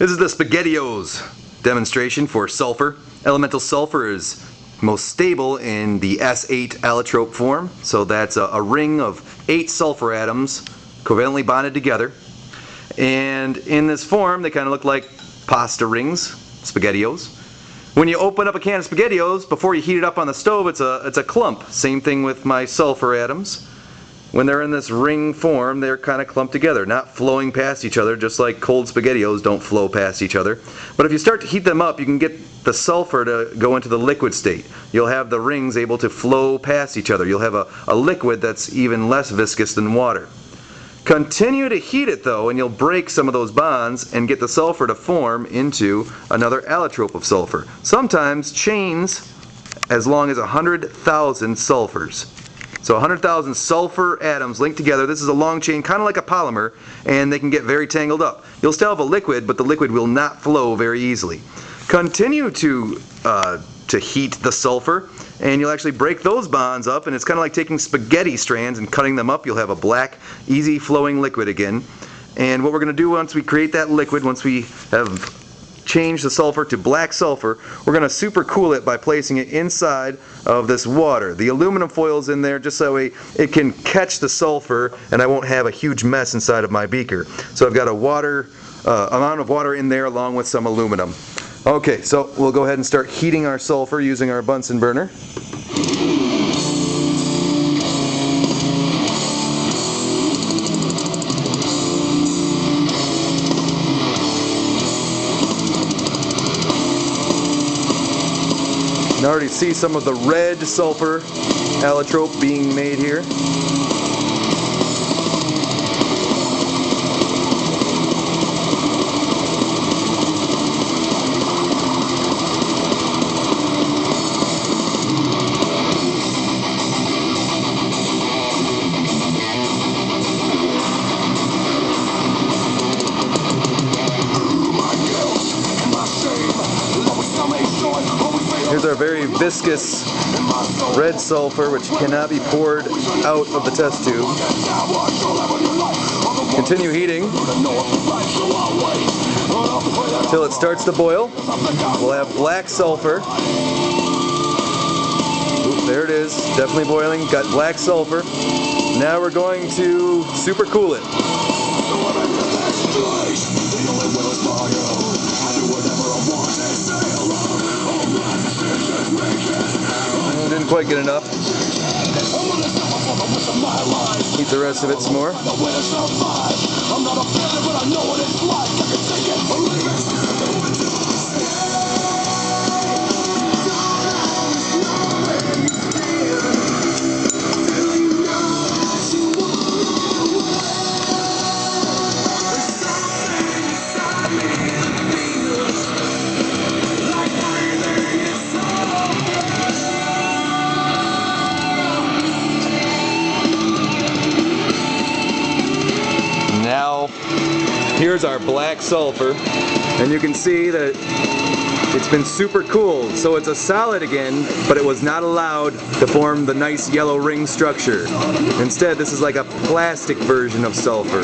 This is the SpaghettiOs demonstration for sulfur. Elemental sulfur is most stable in the S8 allotrope form. So that's a, a ring of eight sulfur atoms covalently bonded together. And in this form, they kind of look like pasta rings, SpaghettiOs. When you open up a can of SpaghettiOs, before you heat it up on the stove, it's a, it's a clump. Same thing with my sulfur atoms when they're in this ring form, they're kind of clumped together, not flowing past each other, just like cold SpaghettiOs don't flow past each other. But if you start to heat them up, you can get the sulfur to go into the liquid state. You'll have the rings able to flow past each other. You'll have a, a liquid that's even less viscous than water. Continue to heat it though, and you'll break some of those bonds and get the sulfur to form into another allotrope of sulfur. Sometimes chains as long as 100,000 sulfurs. So 100,000 sulfur atoms linked together. This is a long chain, kind of like a polymer, and they can get very tangled up. You'll still have a liquid, but the liquid will not flow very easily. Continue to, uh, to heat the sulfur, and you'll actually break those bonds up, and it's kind of like taking spaghetti strands and cutting them up. You'll have a black, easy flowing liquid again. And what we're going to do once we create that liquid, once we have change the sulfur to black sulfur, we're going to super cool it by placing it inside of this water. The aluminum foil is in there just so it can catch the sulfur and I won't have a huge mess inside of my beaker. So I've got a water uh, amount of water in there along with some aluminum. Okay, so we'll go ahead and start heating our sulfur using our Bunsen burner. Can already see some of the red sulfur allotrope being made here. Here's our very viscous red sulfur, which cannot be poured out of the test tube. Continue heating until it starts to boil. We'll have black sulfur. Oop, there it is, definitely boiling. Got black sulfur. Now we're going to super cool it. Quite good enough. Eat the rest of it some more. Here's our black sulfur, and you can see that it's been super cooled. So it's a solid again, but it was not allowed to form the nice yellow ring structure. Instead, this is like a plastic version of sulfur.